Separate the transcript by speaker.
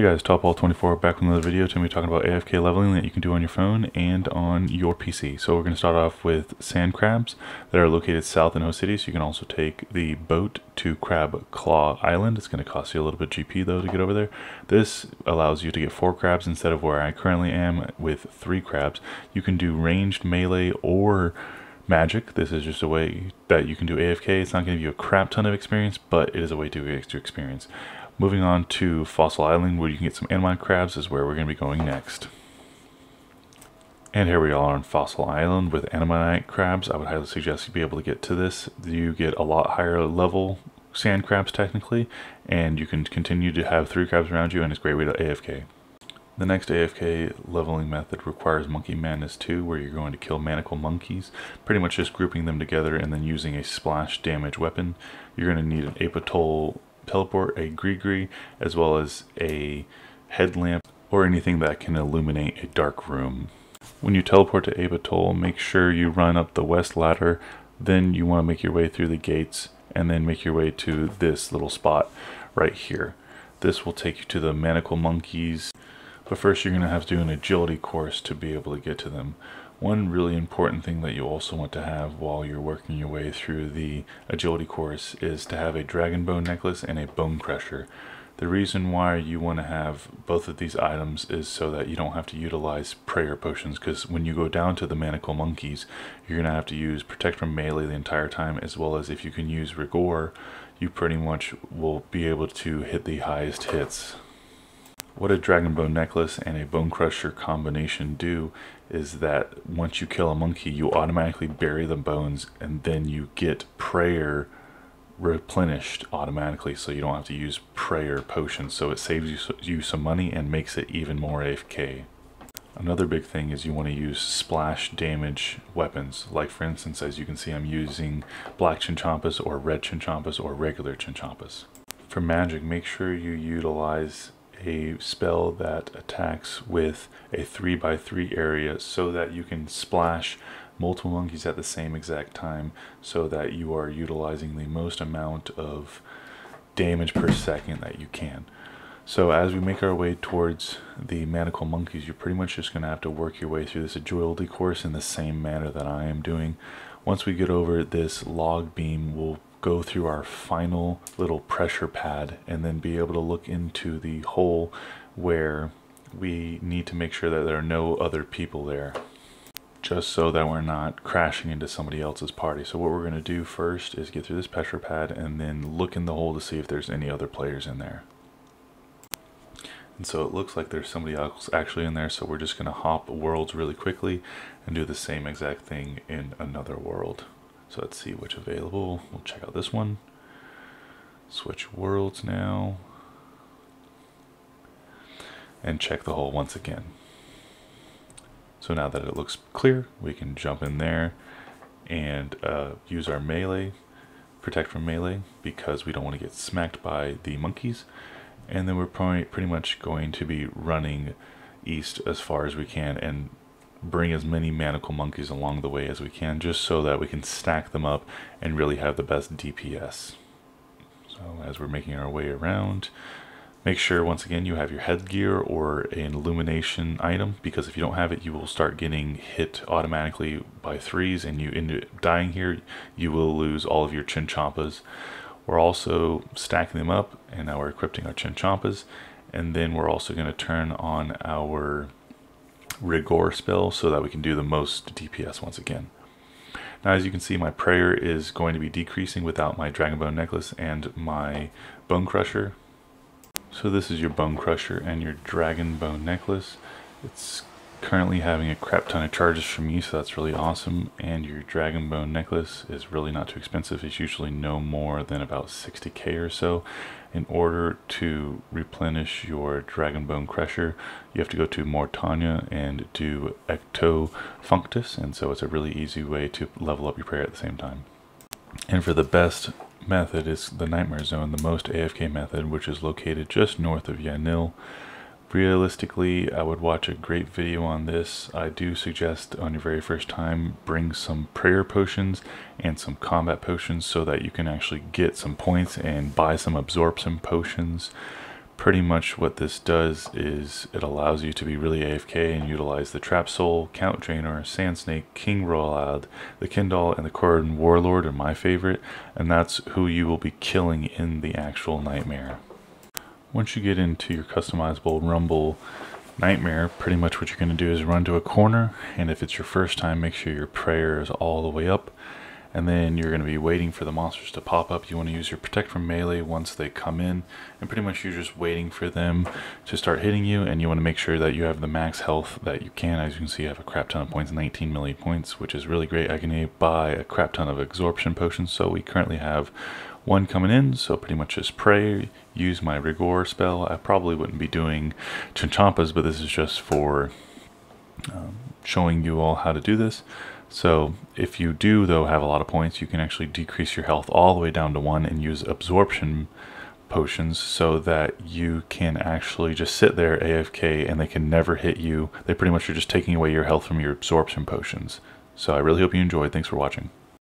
Speaker 1: Hey guys, TallPaul24 back with another video. Today we're talking about AFK leveling that you can do on your phone and on your PC. So we're going to start off with sand crabs that are located south in Hosidius. So you can also take the boat to Crab Claw Island. It's going to cost you a little bit GP though to get over there. This allows you to get four crabs instead of where I currently am with three crabs. You can do ranged melee or magic. This is just a way that you can do AFK. It's not going to give you a crap ton of experience, but it is a way to get extra experience. Moving on to Fossil Island, where you can get some Ammonite crabs, is where we're going to be going next. And here we are on Fossil Island with Ammonite crabs. I would highly suggest you be able to get to this. You get a lot higher level sand crabs technically, and you can continue to have three crabs around you, and it's a great way to AFK. The next AFK leveling method requires Monkey Madness 2, where you're going to kill maniacal monkeys, pretty much just grouping them together and then using a splash damage weapon. You're going to need an Ape Atoll teleport a Gree as well as a headlamp or anything that can illuminate a dark room. When you teleport to Ape Atoll, make sure you run up the west ladder, then you want to make your way through the gates and then make your way to this little spot right here. This will take you to the maniacal monkeys, but first you're going to have to do an agility course to be able to get to them. One really important thing that you also want to have while you're working your way through the agility course is to have a dragon bone necklace and a bone crusher. The reason why you want to have both of these items is so that you don't have to utilize prayer potions because when you go down to the maniacal monkeys you're going to have to use protect from melee the entire time as well as if you can use rigor you pretty much will be able to hit the highest hits. What a Dragon Bone Necklace and a Bone Crusher combination do is that once you kill a monkey, you automatically bury the bones and then you get prayer replenished automatically so you don't have to use prayer potions. So it saves you, you some money and makes it even more AFK. Another big thing is you want to use splash damage weapons. Like for instance, as you can see, I'm using black chinchompas or red chinchompas or regular chinchompas. For magic, make sure you utilize a spell that attacks with a 3x3 area so that you can splash multiple monkeys at the same exact time so that you are utilizing the most amount of damage per second that you can. So as we make our way towards the maniacal monkeys, you're pretty much just going to have to work your way through this agility course in the same manner that I am doing. Once we get over this log beam, we'll go through our final little pressure pad and then be able to look into the hole where we need to make sure that there are no other people there just so that we're not crashing into somebody else's party. So what we're going to do first is get through this pressure pad and then look in the hole to see if there's any other players in there. And so it looks like there's somebody else actually in there, so we're just going to hop worlds really quickly and do the same exact thing in another world. So let's see which available. We'll check out this one. Switch worlds now. And check the hole once again. So now that it looks clear, we can jump in there and uh, use our melee, protect from melee, because we don't want to get smacked by the monkeys. And then we're pretty much going to be running east as far as we can and bring as many maniacal monkeys along the way as we can just so that we can stack them up and really have the best DPS. So as we're making our way around, make sure once again you have your headgear or an illumination item because if you don't have it you will start getting hit automatically by threes and you end up dying here you will lose all of your chinchompas. We're also stacking them up and now we're equipping our chinchompas and then we're also going to turn on our rigor spell so that we can do the most DPS once again. Now as you can see my prayer is going to be decreasing without my dragon bone necklace and my bone crusher. So this is your bone crusher and your dragon bone necklace. It's currently having a crap ton of charges from you so that's really awesome and your dragon bone necklace is really not too expensive. It's usually no more than about 60k or so in order to replenish your Dragon Bone Crusher, you have to go to Morytania and do Ecto Functus, and so it's a really easy way to level up your prayer at the same time. And for the best method is the Nightmare Zone, the most AFK method, which is located just north of Yanille. Realistically, I would watch a great video on this. I do suggest on your very first time, bring some prayer potions and some combat potions so that you can actually get some points and buy some absorption potions. pretty much what this does is it allows you to be really AFK and utilize the Trap Soul, Count Draynor, Sand Snake, King Roald, the Kendal, and the Khazard Warlord are my favorite, and that's who you will be killing in the actual Nightmare. Once you get into your customizable Rumble Nightmare, pretty much what you're going to do is run to a corner, and if it's your first time, make sure your prayer is all the way up and then you're going to be waiting for the monsters to pop up. You want to use your protect from melee once they come in, and pretty much you're just waiting for them to start hitting you, and you want to make sure that you have the max health that you can. As you can see, I have a crap ton of points, 19 million points, which is really great. I can buy a crap ton of absorption potions, so we currently have one coming in, so pretty much just pray, use my rigor spell. I probably wouldn't be doing Chinchompas, but this is just for um, showing you all how to do this. So if you do, though, have a lot of points, you can actually decrease your health all the way down to one and use absorption potions so that you can actually just sit there AFK and they can never hit you. They pretty much are just taking away your health from your absorption potions. So I really hope you enjoyed. Thanks for watching.